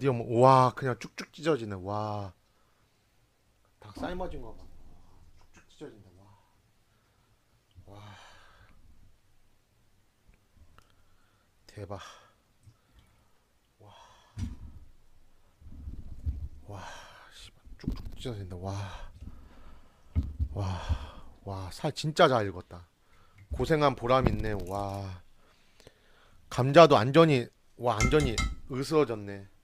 드디어 뭐, 와 그냥 쭉쭉 찢어지네 와. 닭 삶아진 거 봐. 쭉쭉 찢어진다 와. 와. 대박. 와. 와. 씨발 쭉쭉 찢어진다 와. 와. 와, 살 진짜 잘 익었다. 고생한 보람 있네. 와. 감자도 완전히 와 완전히 으스러졌네.